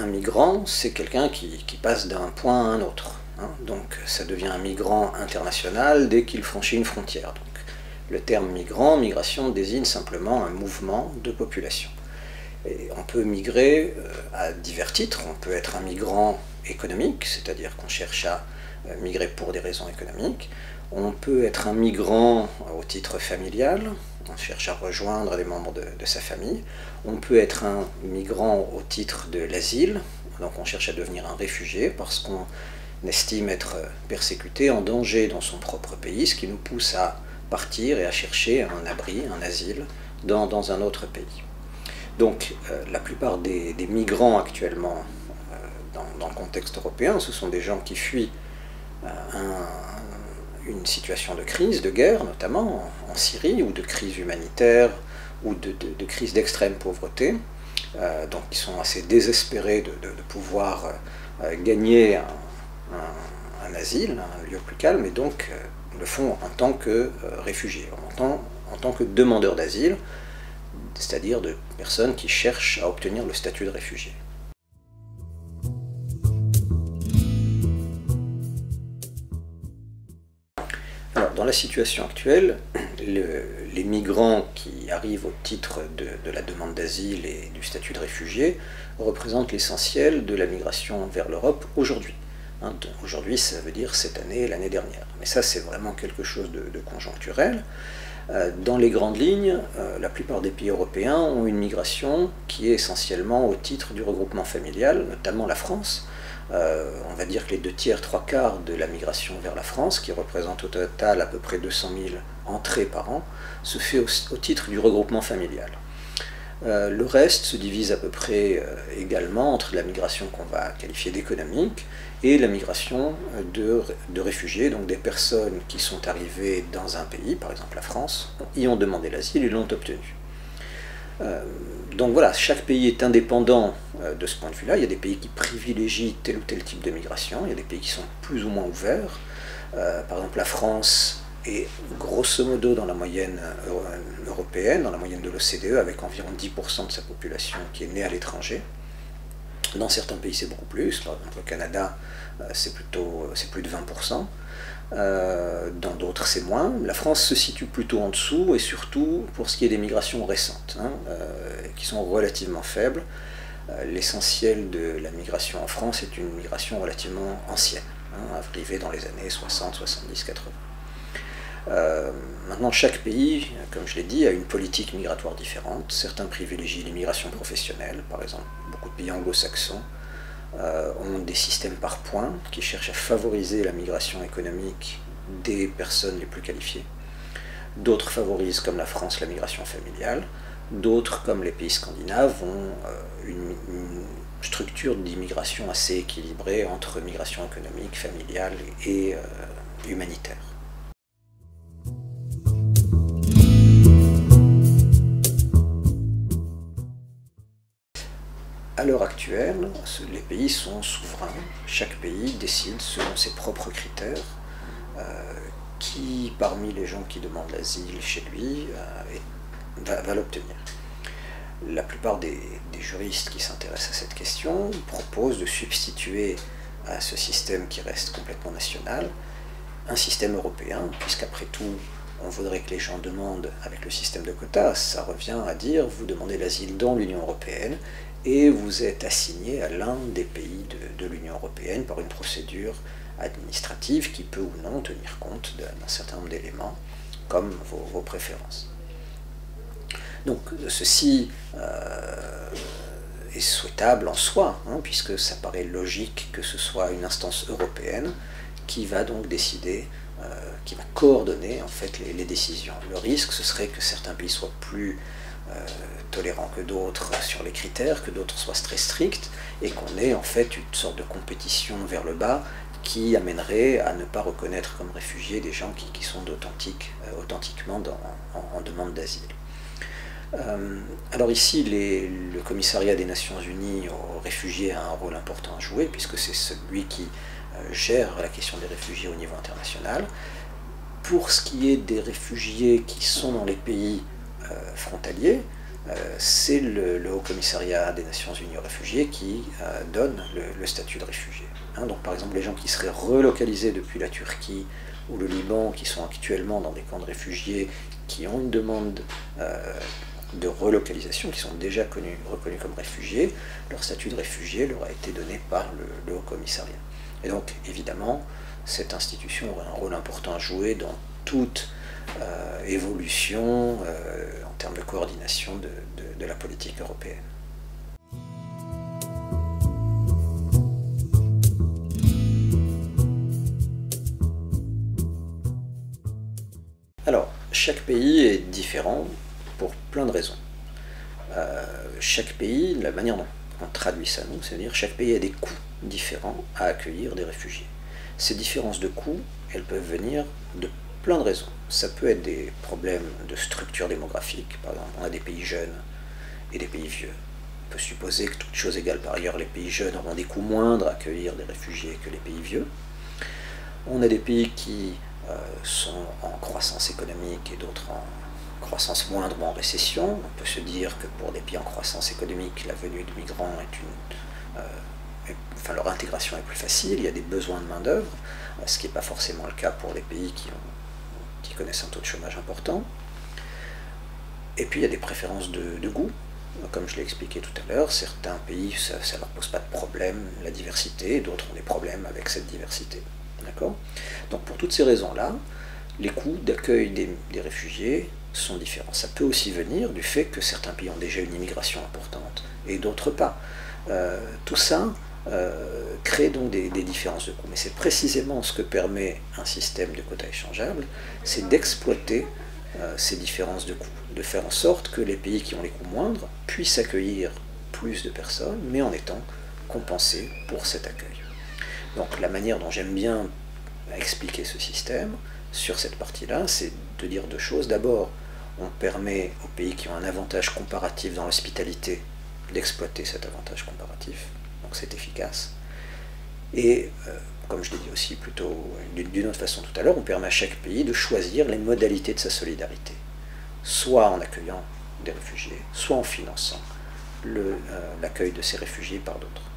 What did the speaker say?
un migrant, c'est quelqu'un qui, passe d'un point à un autre. Hein. Donc ça devient un migrant international dès qu'il franchit une frontière. Donc, le terme migrant, migration, désigne simplement un mouvement de population. On peut migrer euh, à divers titres. On peut être un migrant économique, c'est-à-dire qu'on cherche à euh, migrer pour des raisons économiques. On peut être un migrant au titre familial, on cherche à rejoindre des membres de, sa famille. On peut être un migrant au titre de l'asile, donc on cherche à devenir un réfugié parce qu'on estime être persécuté, en danger dans son propre pays, ce qui nous pousse à partir et à chercher un abri, un asile dans, un autre pays. Donc euh, la plupart des, migrants actuellement euh, dans, le contexte européen, ce sont des gens qui fuient euh, une situation de crise, de guerre notamment en, Syrie, ou de crise humanitaire, ou de, crise d'extrême pauvreté. donc ils sont assez désespérés de, pouvoir gagner un, asile, un lieu plus calme, et donc le font en tant que euh, réfugiés, en tant, que demandeurs d'asile, c'est-à-dire de personnes qui cherchent à obtenir le statut de réfugié. La situation actuelle, les migrants qui arrivent au titre de, la demande d'asile et du statut de réfugié représentent l'essentiel de la migration vers l'Europe aujourd'hui. Hein, aujourd'hui, ça veut dire cette année et l'année dernière. Mais ça, c'est vraiment quelque chose de, conjoncturel. Euh, dans les grandes lignes, euh, la plupart des pays européens ont une migration qui est essentiellement au titre du regroupement familial, notamment la France. Euh, on va dire que les deux tiers, trois quarts de la migration vers la France, qui représente au total à peu près 200 000 entrées par an, se fait au titre du regroupement familial. Euh, le reste se divise à peu près euh, également entre la migration qu'on va qualifier d'économique et la migration euh, de, réfugiés, donc des personnes qui sont arrivées dans un pays, par exemple la France, y ont demandé l'asile et l'ont obtenu. donc voilà, chaque pays est indépendant de ce point de vue-là. Il y a des pays qui privilégient tel ou tel type de migration, il y a des pays qui sont plus ou moins ouverts. par exemple, la France et grosso modo dans la moyenne euh, européenne, dans la moyenne de l'OCDE, avec environ 10% de sa population qui est née à l'étranger. Dans certains pays, c'est beaucoup plus. Par exemple, Canada, euh, c'est plutôt euh, plus de 20%. dans d'autres, c'est moins. La France se situe plutôt en dessous, et surtout pour ce qui est des migrations récentes, hein, qui sont relativement faibles. L'essentiel de la migration en France est une migration relativement ancienne, hein, arrivée dans les années 60, 70, 80. Euh, maintenant, chaque pays, comme je l'ai dit, a une politique migratoire différente. Certains privilégient l'immigration professionnelle, par exemple. Beaucoup de pays anglo-saxons euh, ont des systèmes par points qui cherchent à favoriser la migration économique des personnes les plus qualifiées. D'autres favorisent, comme la France, la migration familiale. D'autres, comme les pays scandinaves, ont euh, une, structure d'immigration assez équilibrée entre migration économique, familiale et humanitaire. à l'heure actuelle, les pays sont souverains. Chaque pays décide selon ses propres critères euh, qui, parmi les gens qui demandent l'asile chez lui, euh, va, l'obtenir. La plupart des, juristes qui s'intéressent à cette question proposent de substituer à ce système qui reste complètement national un système européen, puisqu'après tout, on voudrait que les gens demandent avec le système de quotas, ça revient à dire vous demandez l'asile dans l'Union européenne et vous êtes assigné à l'un des pays de, l'Union européenne par une procédure administrative qui peut ou non tenir compte d'un certain nombre d'éléments comme vos, préférences. Donc ceci euh, est souhaitable en soi, hein, puisque ça paraît logique que ce soit une instance européenne qui va donc décider, euh, qui va coordonner en fait les, décisions. Le risque, ce serait que certains pays soient plus euh, tolérants que d'autres sur les critères, que d'autres soient très stricts, et qu'on ait en fait une sorte de compétition vers le bas qui amènerait à ne pas reconnaître comme réfugiés des gens qui, sont authentiquement en, demande d'asile. Euh, alors ici, le commissariat des Nations Unies aux réfugiés a un rôle important à jouer, puisque c'est celui qui gère la question des réfugiés au niveau international. Pour ce qui est des réfugiés qui sont dans les pays euh, frontaliers, c'est le, Haut Commissariat des Nations Unies aux réfugiés qui donne le, statut de réfugié. Hein. donc par exemple les gens qui seraient relocalisés depuis la Turquie ou le Liban, qui sont actuellement dans des camps de réfugiés, qui ont une demande de relocalisation, qui sont déjà connus, reconnus comme réfugiés, leur statut de réfugié leur a été donné par le, Haut Commissariat. Et donc, évidemment, cette institution aurait un rôle important à jouer dans toute euh, évolution euh, en termes de coordination de la politique européenne. Alors, chaque pays est différent pour plein de raisons. Euh, chaque pays, la manière dont on traduit ça, c'est-à-dire chaque pays a des coûts différents à accueillir des réfugiés. Ces différences de coûts, elles peuvent venir de plein de raisons. Ça peut être des problèmes de structure démographique, par exemple, on a des pays jeunes et des pays vieux. On peut supposer que toutes choses égales par ailleurs, les pays jeunes auront des coûts moindres à accueillir des réfugiés que les pays vieux. On a des pays qui euh, sont en croissance économique et d'autres en croissance moindrement en récession. On peut se dire que pour des pays en croissance économique, la venue de migrants est une. Euh, enfin, leur intégration est plus facile, il y a des besoins de main-d'œuvre, euh, ce qui n'est pas forcément le cas pour les pays qui, connaissent un taux de chômage important. Et puis il y a des préférences de, goût. Comme je l'ai expliqué tout à l'heure, certains pays, ça ne leur pose pas de problème, la diversité, d'autres ont des problèmes avec cette diversité. D'accord? Donc pour toutes ces raisons-là, les coûts d'accueil des réfugiés sont différents. Ça peut aussi venir du fait que certains pays ont déjà une immigration importante et d'autres pas. Euh, tout ça euh, crée donc des, différences de coûts. Mais c'est précisément ce que permet un système de quotas échangeables, c'est d'exploiter euh, ces différences de coûts, de faire en sorte que les pays qui ont les coûts moindres puissent accueillir plus de personnes, mais en étant compensés pour cet accueil. Donc la manière dont j'aime bien expliquer ce système sur cette partie-là, c'est de dire deux choses. D'abord, on permet aux pays qui ont un avantage comparatif dans l'hospitalité d'exploiter cet avantage comparatif, donc c'est efficace. Et, euh, comme je l'ai dit aussi plutôt d'une autre façon tout à l'heure, on permet à chaque pays de choisir les modalités de sa solidarité, soit en accueillant des réfugiés, soit en finançant euh, l'accueil de ces réfugiés par d'autres.